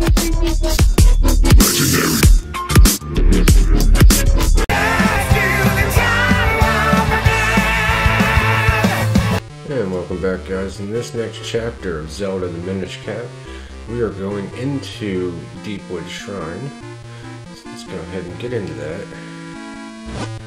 And welcome back guys. In this next chapter of Zelda the Minish Cap, we are going into Deepwood Shrine. So let's go ahead and get into that.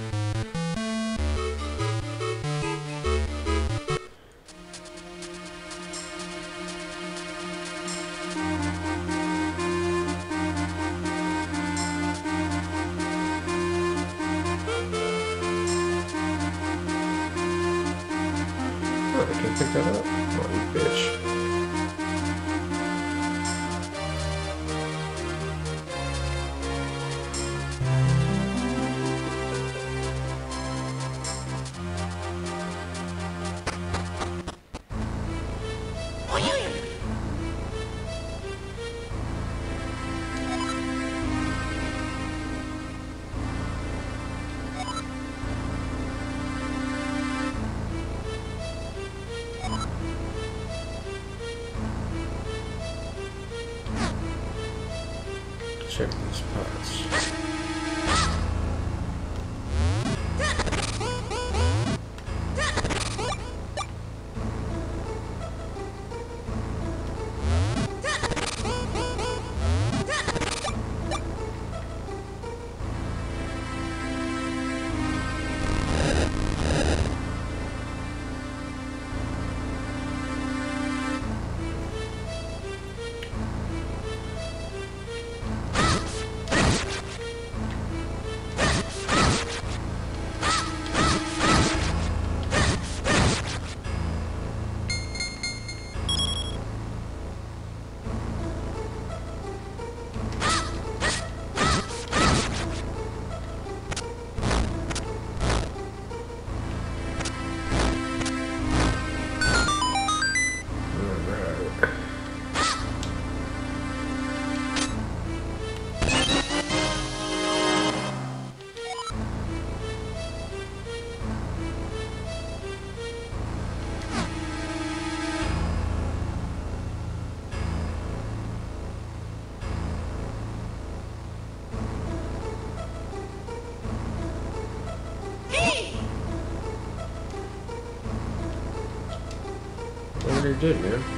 Did man?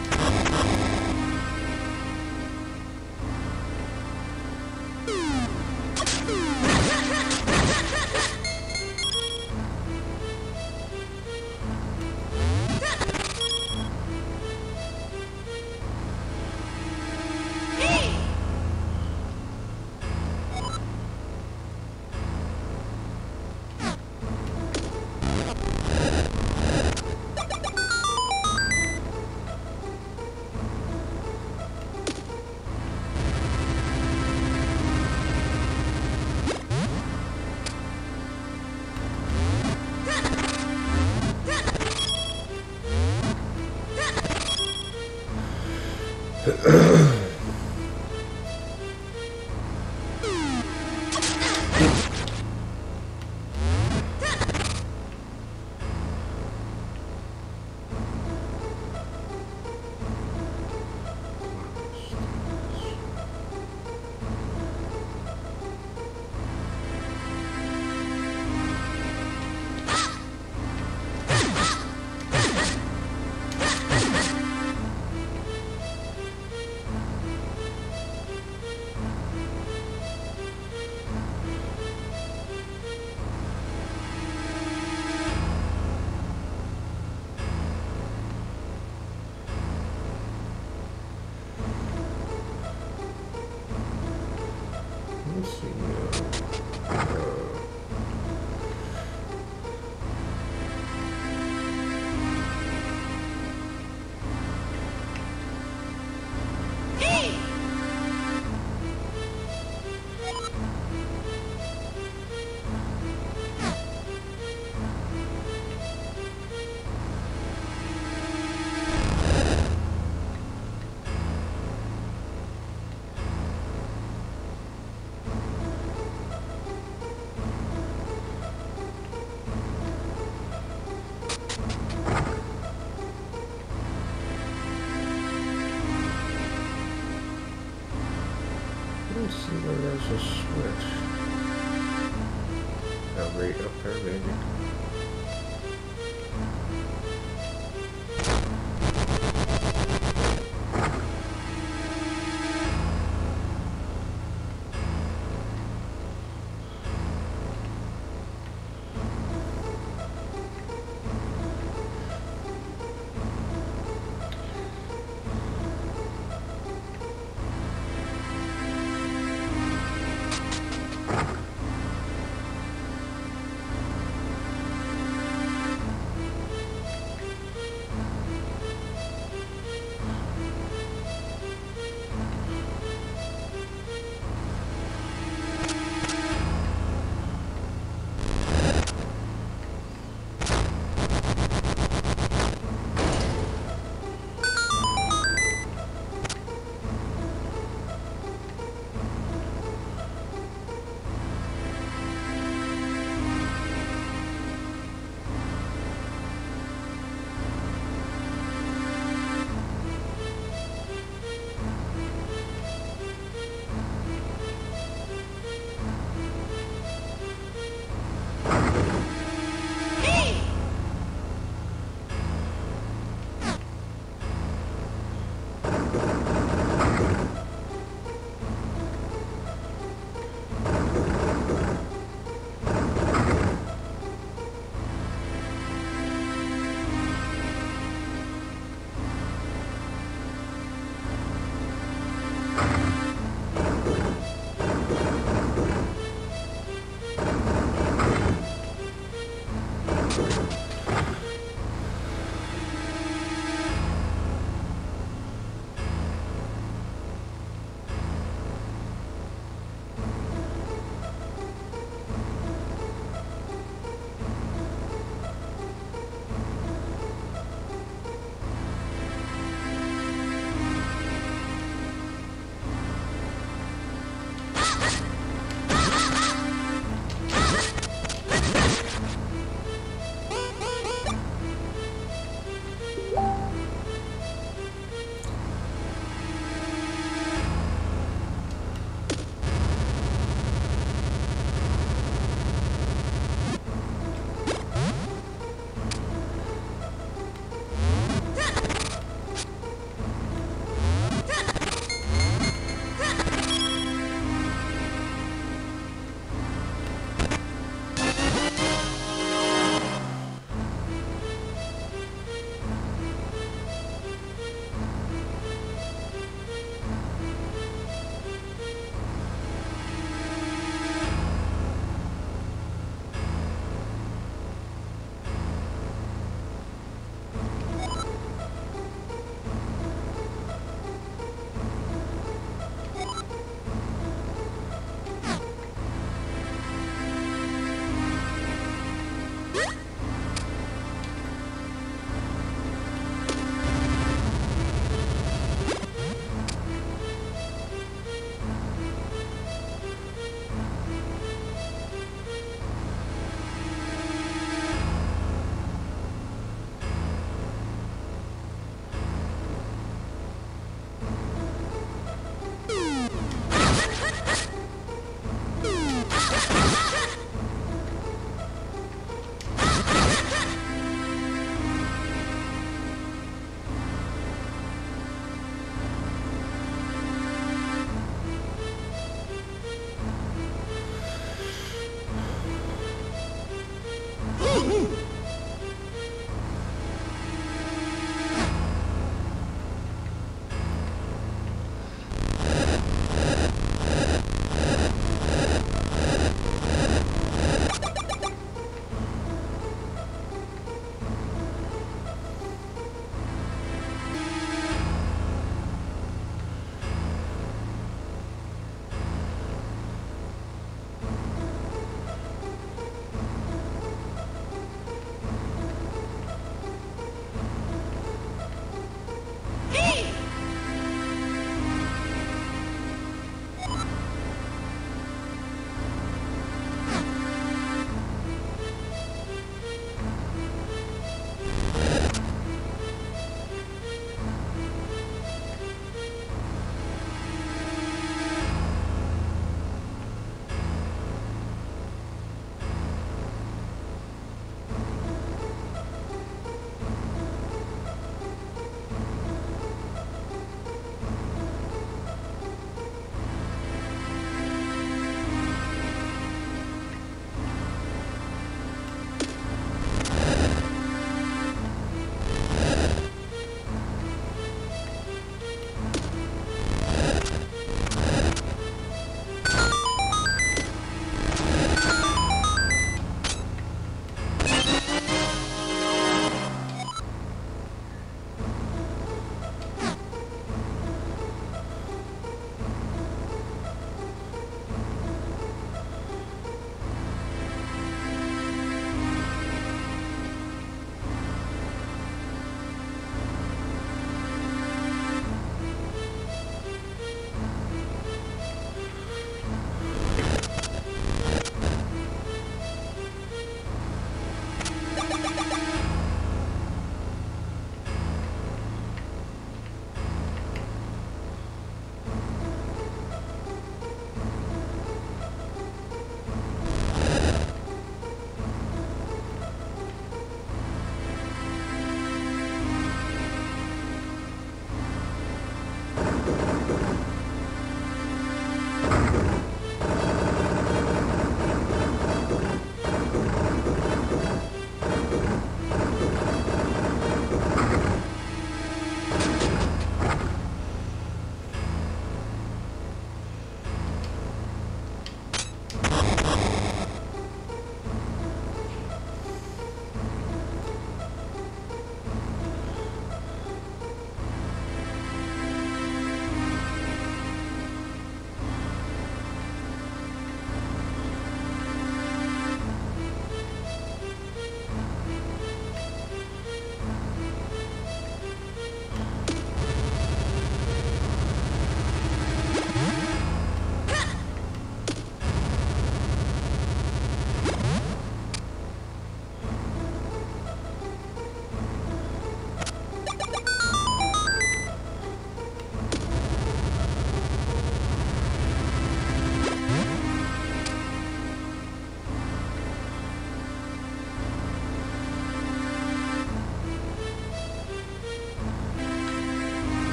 Let's see now.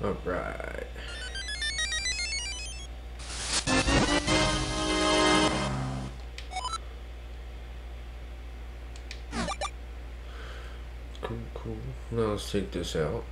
Alright. Cool, cool. Now let's take this out.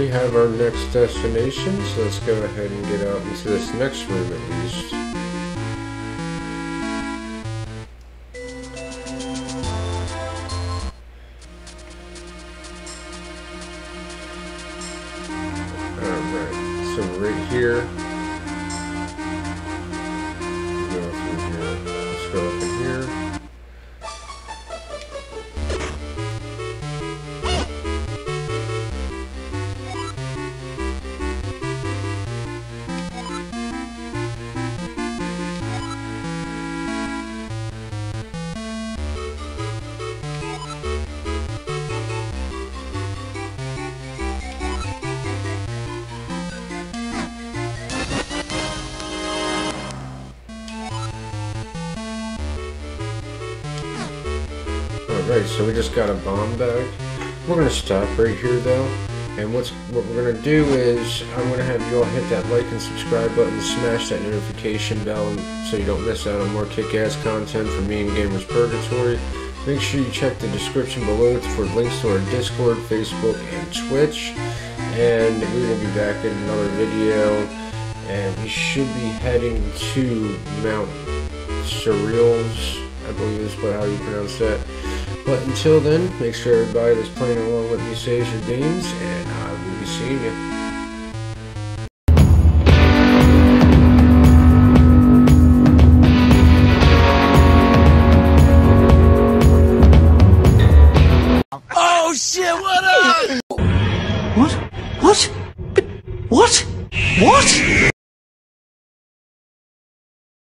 We have our next destination, so let's go ahead and get out into this next room at least. Alright, so we just got a bomb back. We're gonna stop right here though. And what's what we're gonna do is I'm gonna have you all hit that like and subscribe button, smash that notification bell so you don't miss out on more kick-ass content from me and Gamers Purgatory. Make sure you check the description below for links to our Discord, Facebook, and Twitch. And we will be back in another video. And we should be heading to Mount Surreals, I believe is what how you pronounce that. But until then, make sure everybody that's playing along with me saves games, and I will be seeing you.